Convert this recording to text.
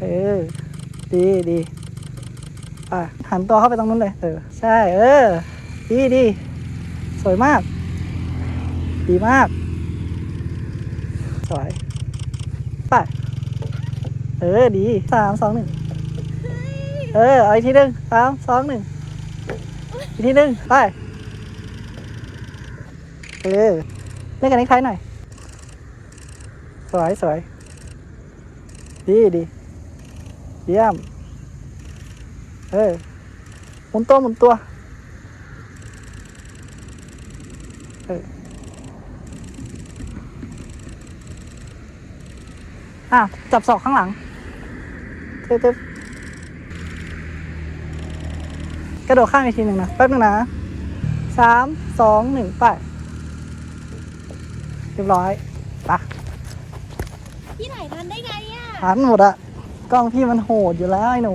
เออ ดีดีอะหันตัวเข้าไปตรงนู้นเลย เออ ใช่ เออ ดีดี สวยมาก ดีมาก สวย ไป เออ ดีสามสองหนึ่ง เออ เอาอีกทีหนึ่งสามสองหนึ่ง อีกทีหนึ่งไป เออ เล่นกันนี้ใครหน่อย สวยสวย ดีดี เยี่ยมเออหมุนตัวหมุนตัวเอออะ จับศอกข้างหลังเต๊บกระโดดข้ามอีกทีหนึ่งนะ แป๊บนึงนะสามสองหนึ่งไปเรียบร้อยไปะพี่ถ่ายทันได้ไงอะทันหมดอะก ล้องพี่มันโหดอยู่แล้วไอ้หนู